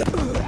Uh.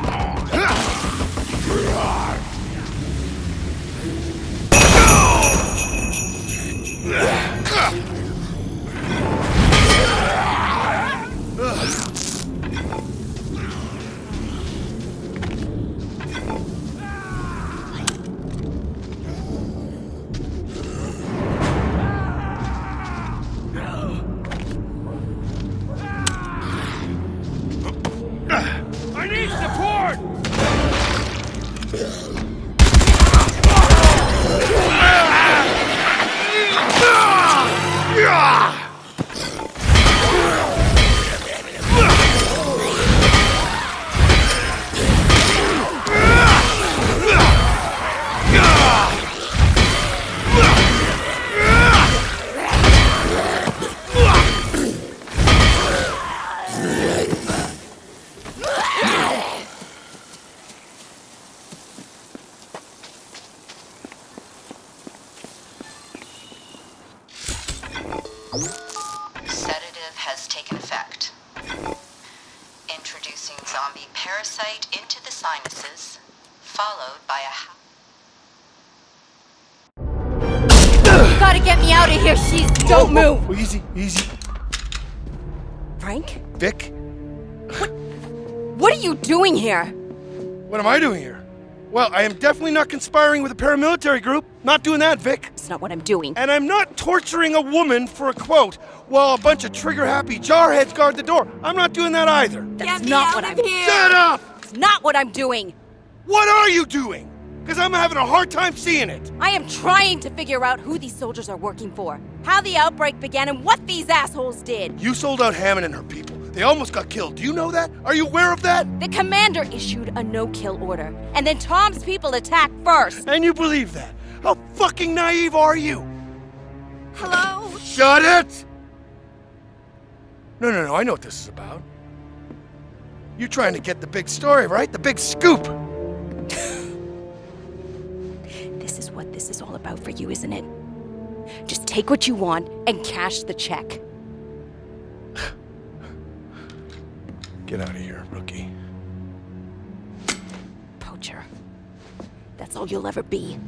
introducing zombie parasite into the sinuses, followed by a... You gotta get me out of here, she's... Don't move! Easy, easy. Frank? Vick? What, what are you doing here? What am I doing here? Well, I am definitely not conspiring with a paramilitary group. Not doing that, Vick. It's not what I'm doing. And I'm not torturing a woman for a quote while a bunch of trigger happy jarheads guard the door. I'm not doing that either. That's not what I'm doing. Shut up! It's not what I'm doing. What are you doing? Because I'm having a hard time seeing it. I am trying to figure out who these soldiers are working for, how the outbreak began, and what these assholes did. You sold out Hammond and her people. They almost got killed. Do you know that? Are you aware of that? The commander issued a no kill order, and then Tom's people attacked first. And you believe that? How fucking naive are you? Hello? Shut it! No, no, no, I know what this is about. You're trying to get the big story, right? The big scoop. This is what this is all about for you, isn't it? Just take what you want and cash the check. Get out of here, rookie. Poacher. That's all you'll ever be.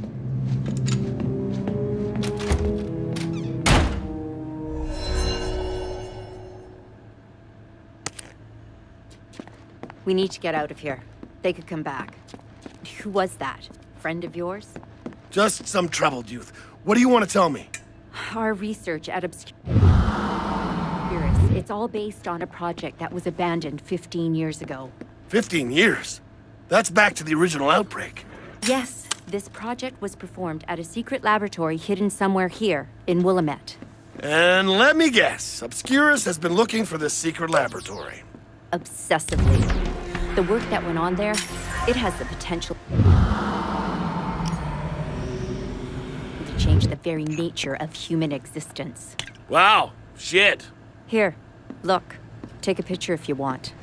We need to get out of here. They could come back. Who was that? Friend of yours? Just some troubled youth. What do you want to tell me? Our research at Obscuris. It's all based on a project that was abandoned 15 years ago. 15 years? That's back to the original outbreak. Yes, this project was performed at a secret laboratory hidden somewhere here in Willamette. And let me guess, Obscuris has been looking for this secret laboratory. Obsessively. The work that went on there, it has the potential to change the very nature of human existence. Wow, shit. Here, look. Take a picture if you want.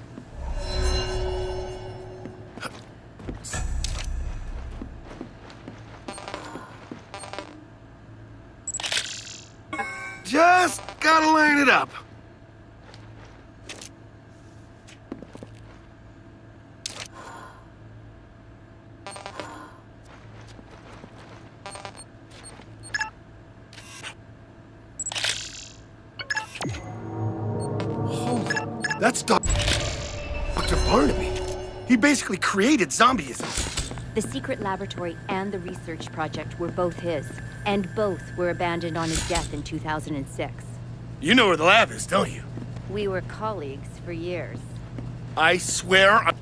Just gotta line it up. That's Dr. Barnaby. He basically created zombieism. The secret laboratory and the research project were both his, and both were abandoned on his death in 2006. You know where the lab is, don't you? We were colleagues for years. I swear on,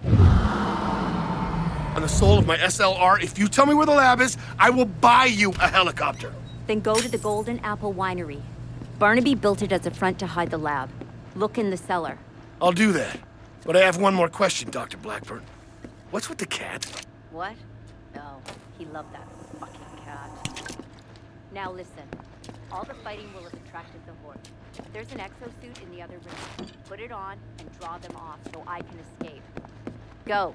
on the soul of my SLR, if you tell me where the lab is, I will buy you a helicopter. Then go to the Golden Apple Winery. Barnaby built it as a front to hide the lab. Look in the cellar. I'll do that. But I have one more question, Dr. Blackburn. What's with the cat? What? No, he loved that fucking cat. Now listen. All the fighting will have attracted the horde. There's an exosuit in the other room. Put it on and draw them off so I can escape. Go.